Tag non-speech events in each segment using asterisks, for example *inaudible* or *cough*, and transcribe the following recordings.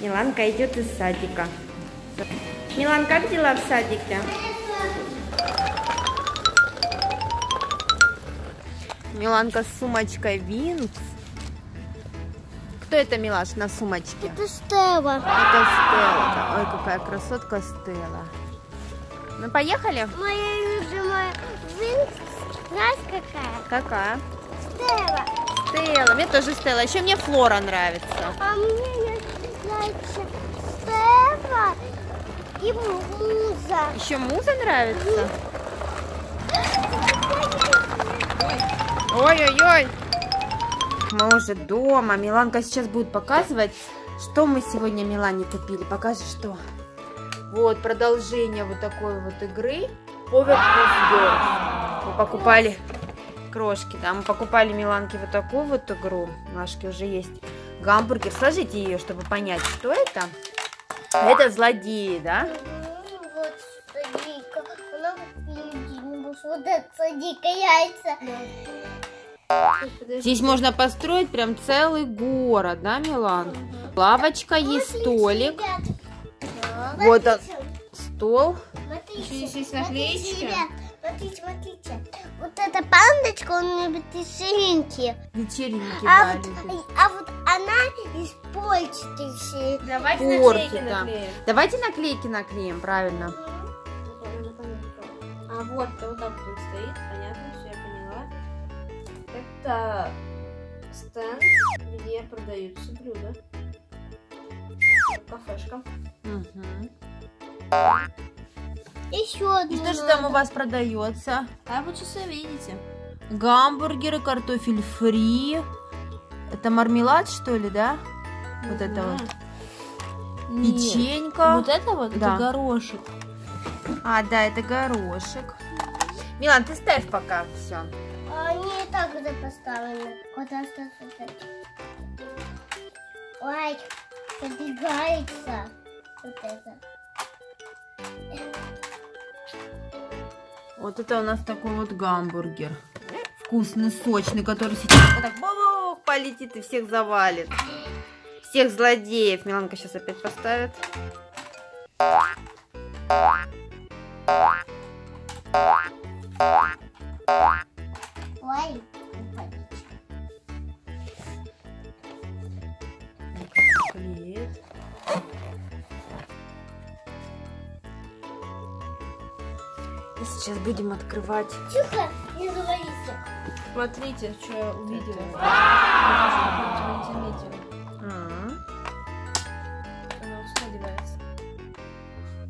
Миланка идет из садика. Милан, как дела в садике? Миланка с сумочкой Винкс. Кто это, Милаш, на сумочке? Это Стелла. Это Стелла. Ой, какая красотка Стелла. Ну, поехали? Моя любимая Винкс. Знаешь какая? Какая? Стелла. Стелла. Мне тоже Стелла. Еще мне Флора нравится. А мне нравится Стелла и Муза. Еще Муза нравится? Ой-ой-ой. Мы уже дома. Миланка сейчас будет показывать, что мы сегодня Милане купили. Покажи, что. Вот продолжение вот такой вот игры. Мы покупали крошки, да. Мы покупали Миланке вот такую вот игру. Машки уже есть гамбургер. Сложите ее, чтобы понять, что это. Это злодеи, да? Вот это садика яйца. Здесь можно построить прям целый город, да, Милан? Лавочка, есть столик. Вот он, стол. Еще есть наклеечки. Смотрите, смотрите. Вот эта пандочка, он любит вечеринки. Вечеринки, А да, вот, любит. а вот она их все. Давайте Портит, наклейки да. наклеим. Давайте наклейки наклеим, правильно. А вот, вот так тут стоит, понятно, все, я поняла. Это стенд, где продаются блюда. Кафешка. Мгм. Еще одну. И что же там у вас продается? А вы сейчас видите. Гамбургеры, картофель фри. Это мармелад, что ли, да? Вот это вот. Нет. Печенька. Вот это вот, Да. это горошек. А, да, это горошек. Милан, ты ставь пока все. А Они и так уже поставлены. Куда остался? Ой, подвигается. Вот это. Вот это у нас такой вот гамбургер. Вкусный, сочный, который сейчас вот так бу-бу, полетит и всех завалит. Всех злодеев. Миланка сейчас опять поставит. Ой, сейчас будем открывать. тихо, не завались. Смотрите, что я увидела. М. Она вот сюда одевается.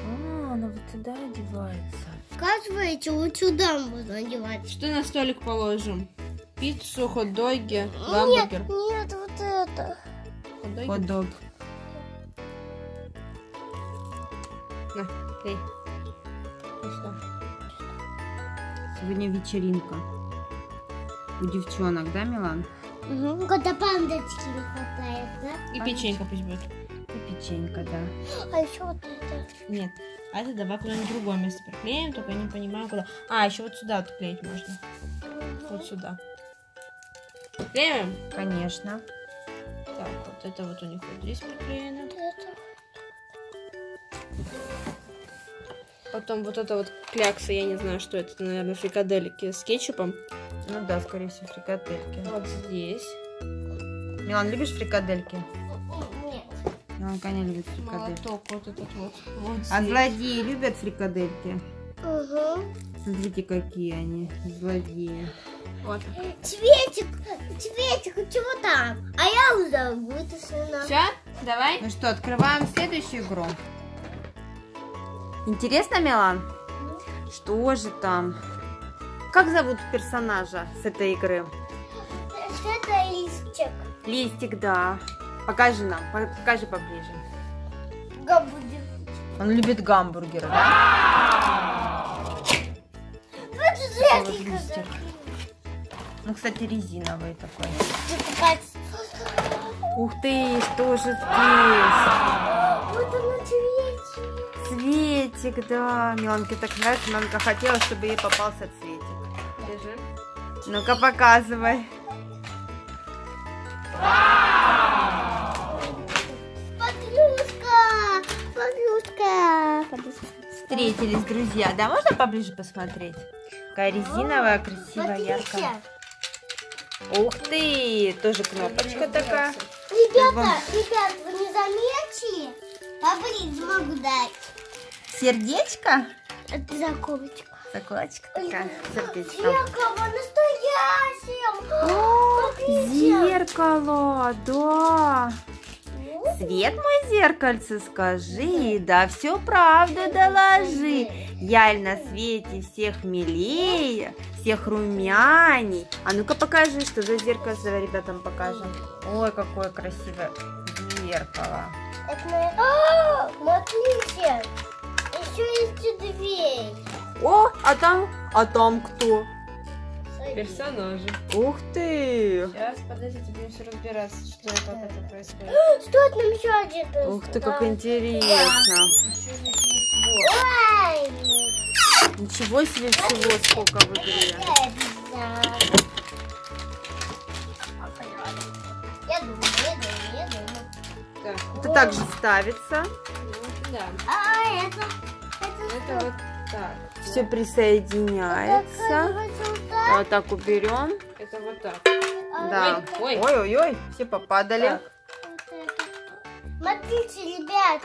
А, она вот туда одевается. Оказывается, вот сюда можно одевать. Что на столик положим? Пиццу, хот-доги, Нет, гамбургер. нет, вот это. Хот-доги. Хот-дог. На, клей. Сегодня вечеринка. У девчонок, да, Милан? Угу. Когда пандочки не хватает, да? И печенька пусть будет. И печенька, да. А еще вот это. Нет. А это давай куда-нибудь другое место приклеим, только я не понимаю куда. А, еще вот сюда вот клеить можно. Вот сюда. Клеим? Конечно. Так, вот это вот у них вот здесь приклеено. Вот это. Потом вот это вот клякса, я не знаю, что это, наверное, фрикаделики с кетчупом. Ну да, скорее всего, фрикадельки. Вот здесь. Милан, любишь фрикадельки? Нет. Миланка не любит фрикадельки. Молоток вот этот вот. Вот А злодеи любят фрикадельки? Угу. Смотрите, какие они, злодеи. Вот. Цветик, цветик, а чего там? А я уже вытащила. Все? Давай. Ну что, открываем следующую игру. Интересно, Милан? Что же там? Как зовут персонажа с этой игры? Это листик. Листик, да. Покажи нам, по- покажи поближе. Габуди. Он любит гамбургеры, да? Вот листик. Ну, кстати, резиновый такой. Ух ты, что же здесь? Вот оно цветик. Цветик, да. Миланке так нравится. Миланка хотела, чтобы ей попался цветик. Держи. Ну-ка, показывай. Смотрю. Встретились, друзья. Да, можно поближе посмотреть? Какая резиновая, красивая, яркая. Ух ты! Тоже кнопочка такая. Ребята, ребят, вы не заметили? Поближе могу дать. Сердечко? Это заколочка. Закладочка такая. Сердечко. Зеркало настоящее. Зеркало, да. Свет мой зеркальце, скажи, да все правду доложи. Я на свете всех милее, всех румяней. А ну-ка покажи, что за зеркальце, ребятам покажем. Ой, какое красивое зеркало. Это моя... А, смотрите. Еще есть дверь. О, а там, а там кто? Персонажи. Ух ты! Сейчас, подождите, будем все разбираться, что и как это происходит. Что там еще один? Ух ты, как интересно. Ой. Ничего себе всего, сколько в игре. Я думаю, я думаю, я думаю. Это также ставится. ну, да. А, это... Это, вот так. Все присоединяется. Вот так уберем. Это вот так. Да. Ой, ой. Ой-ой-ой, все попадали. Так. Смотрите, ребят.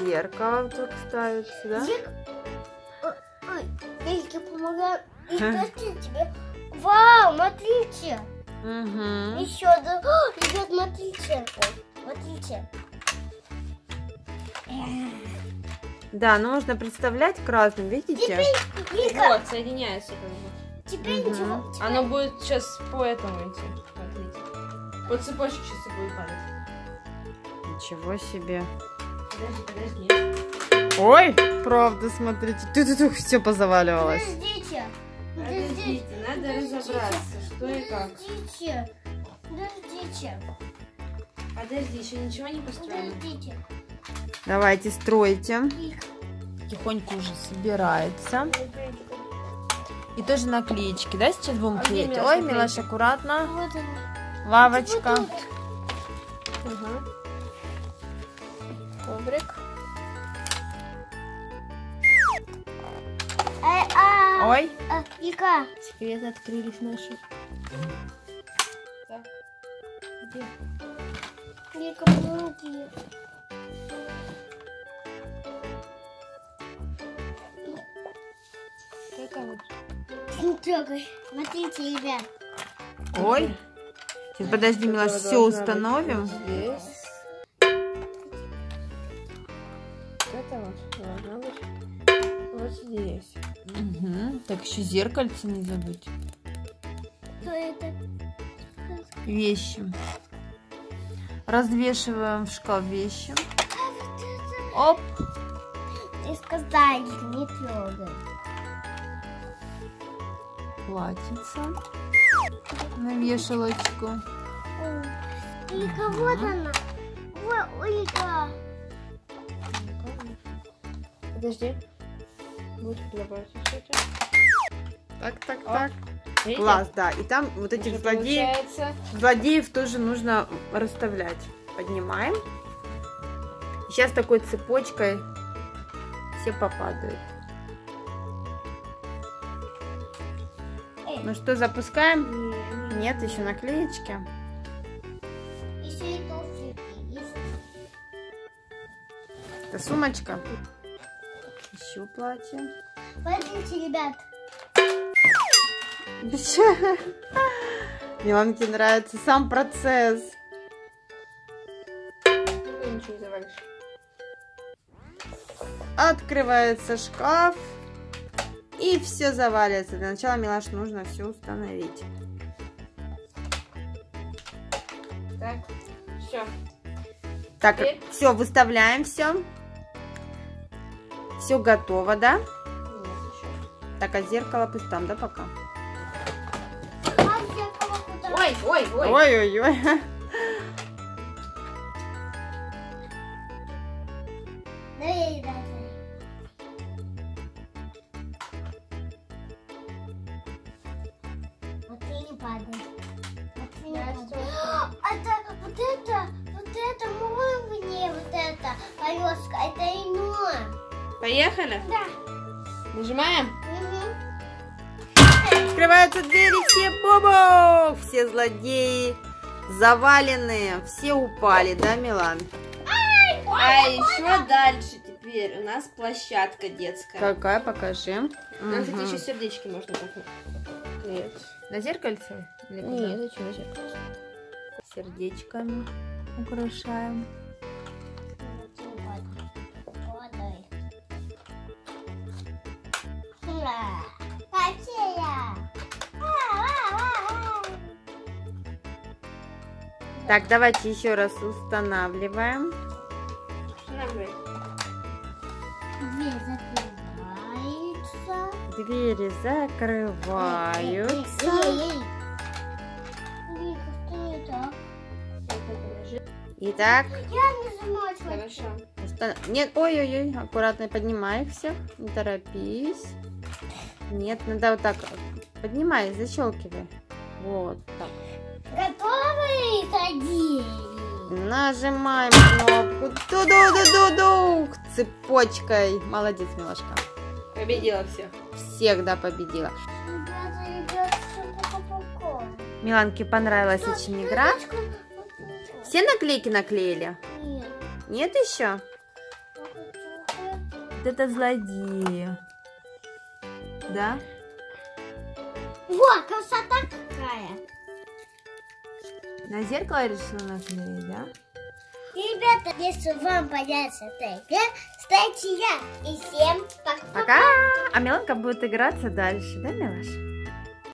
Зеркало вдруг ставится, да? Тебе помогаю. И тебе. Вау, смотрите. Угу. Еще да. О, Ребят, смотрите. Смотрите. Да, нужно представлять к разным, видите? Вика, Вот, соединяется как бы. теперь Мгм. ничего. теперь- Оно будет сейчас по этому идти. Смотрите. По цепочке сейчас и будет падать. Ничего себе. Подожди, подожди. Ой, правда, смотрите. Тут все позаваливалось. Подождите. Подождите, надо разобраться, что и как. Подождите. Подождите. Подожди, еще ничего не построено. Подождите. Давайте, стройте. Вика. Потихоньку уже собирается. И тоже наклеечки, да, сейчас будем А клеить? Милош Ой? Милош, аккуратно. Вот они. Лавочка. Вот тут. Ага. Коврик. А, а, Ой, а, Вика. Секреты открылись наши. Так. Где? Вика, помоги. Не трогай. Смотрите, ребят. ой. Сейчас, подожди, Которая все установим. вот Здесь. Это вот должна быть вот здесь. Мгм. Так, еще зеркальце не забудь. Что это? Вещи. Развешиваем в шкаф вещи. А Оп. Ты сказали, не трогай. Платьице. На вешалочку. О, Вика, вот она. Вот, Вика. Подожди. Вот добавить что-то. Так, так, Оп. так. Видите? Класс, да. И там вот этих Уже злодеев, получается. злодеев тоже нужно расставлять. Поднимаем. Сейчас такой цепочкой все попадают. Ну что, запускаем? Не, не. Нет, еще наклеечки. еще и есть. Это сумочка. Еще платье. Смотрите, ребят. Миланке нравится сам процесс. Открывается шкаф. И все заваливается. Для начала, Милаш, нужно все установить. Так, все. Так, Теперь? все, выставляем все. Все готово, да? Нет, еще. Так, а зеркало пусть там, да, пока? А зеркало куда? Ой, ой, ой. *laughs* Поехали? Да. Нажимаем? Мгм. Открываются двери, все бобо! Все злодеи заваленные, все упали, да, Милан? А еще дальше теперь у нас площадка детская. Какая, покажи. Нам, кстати, еще сердечки можно так клеить. На зеркальце? Или куда? Нет, зачем на зеркало? Сердечками украшаем. Так, давайте еще раз устанавливаем. Двери закрываются. Итак, Я не. Хорошо. нет, ой-ой-ой, аккуратно поднимай их всех, не торопись. Нет, надо вот так поднимай, защелкивай. Вот так. Ходили? Нажимаем кнопку. Ду-ду-ду-ду-ду. Цепочкой. Молодец, милашка. Победила всех. Всех, да, победила. Миланке понравилась очень игра. Все наклейки наклеили? Нет. Нет еще? Вот это злодеи. Да? Вот, красота какая. На зеркало решила наклеить, да? Ребята, если вам понравится эта игра, ставьте я. И всем пока-пока. Пока! А Миланка будет играться дальше, да, Милаша?